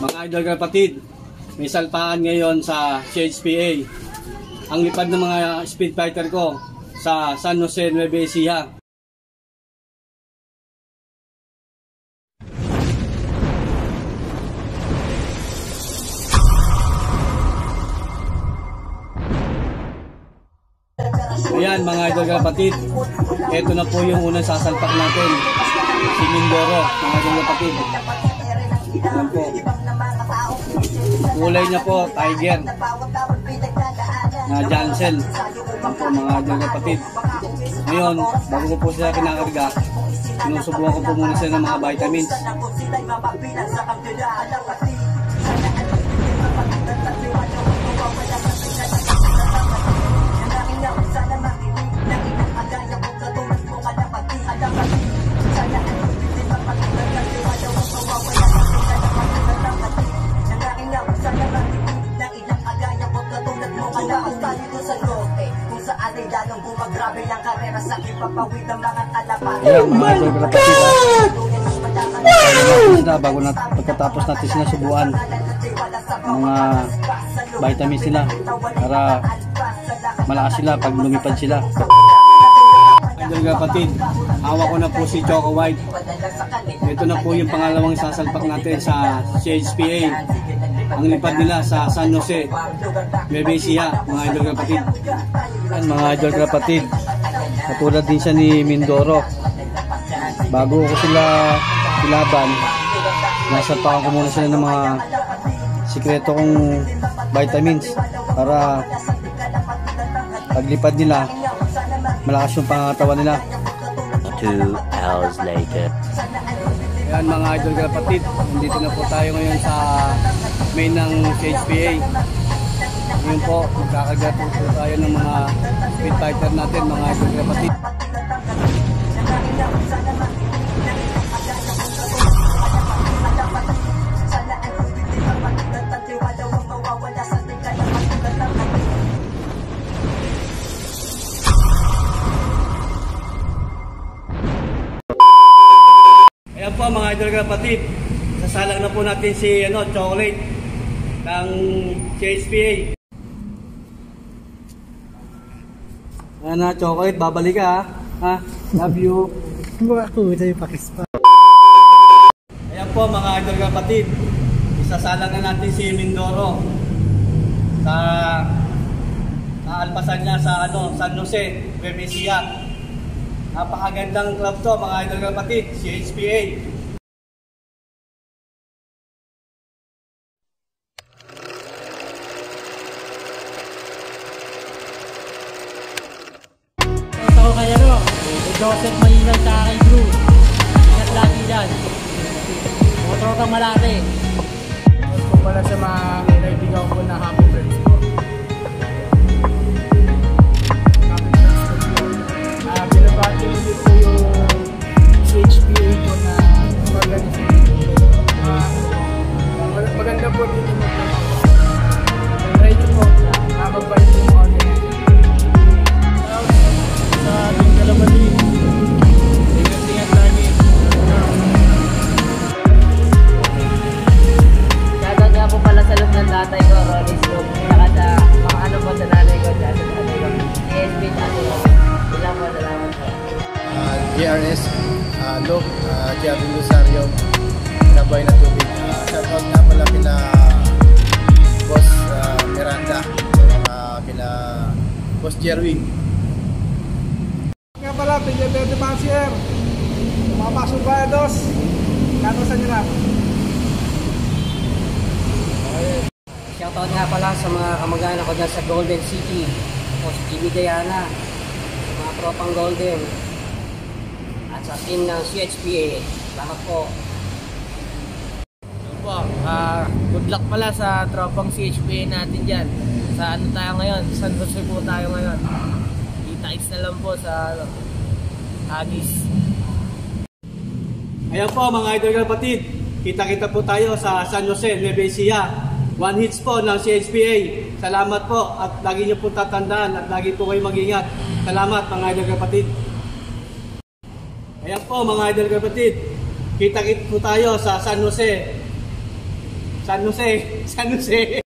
Mga idol kapatid, may salpaan ngayon sa CHPA. Ang lipad ng mga speed fighter ko sa San Jose Nueva Ecija. Ayan mga idol kapatid, ito na po yung unang sasalpak natin. Si Mindoro, mga idol kapatid. Ayan po. Kulay niya po, tiger. Na Jansel. Ayan po mga idol kapatid. Ngayon, bago ko po sila kinakarga, sinusubukan ko po muna sila ng mga vitamins. Ayan mga idol kapatid. Pagkatapos sila, bago na, pagkatapos natin sila subuan ng mga vitamins nila para malakas sila pag lumipad sila. Idol kapatid, hawak ko na po si Choco White. Ito na po yung pangalawang sasalpak natin sa CHPA. Ang lipad nila sa San Jose, Nueva Ecija, mga idol kapatid. Yan, mga idol kapatid. Katulad din siya ni Mindoro. Bago ko sila ilaban, nasalpakan ko muna sila ng mga sikreto kong vitamins para paglipad nila, malakas yung pangatawan nila. Two hours later. Yan mga idol kapatid, nandito na po tayo ngayon sa main ng CHPA. Ngayon po, magkakagat po, po tayo ng mga speed fighter natin mga idol kapatid. Ayan po mga idol kapatid, sasalang na po natin si ano, chocolate ng CHPA. Ayan na, chocolate, babalik ka ha. Love you. Mga kuda yung pakispa. Ayan po mga idol kapatid, isasalang na natin si Mindoro sa sa alpasan niya sa ano, San Jose, Bebesia. Napakagandang club to mga idol kapatid, CHPA. Ito ko kay ano, Joseph Malinal sa akin crew. Ingat lagi dyan. Mga tropa malate. po pala sa mga kaibigan ko na happy friends uh, GRS, uh, Luke, uh, Jerry Lusario, Naboy na Tubig. Uh, shoutout nga pala kila Boss uh, Miranda, uh, kila Boss Jerwin. Nga pala, Tigyan Bede Mansier. Mga pasubayados. Kato sa nila. Shoutout nga pala sa mga kamag-anak ko dyan sa Golden City. O si Jimmy Diana. Mga tropang Golden. At sa team ng CHPA. Salamat po. po, ah, good luck pala sa tropang CHPA natin dyan. Sa ano tayo ngayon? San Jose po tayo ngayon. Kita-its na lang po sa ano, Agis. Ayan po mga idol kapatid, kita-kita po tayo sa San Jose, Nueva Ecija. One hits po ng CHPA. Salamat po at lagi niyo po tatandaan at lagi po kayo mag-ingat. Salamat mga idol kapatid. Ayan po mga idol kapatid, kita-kita po tayo sa San Jose, San Jose. San Jose.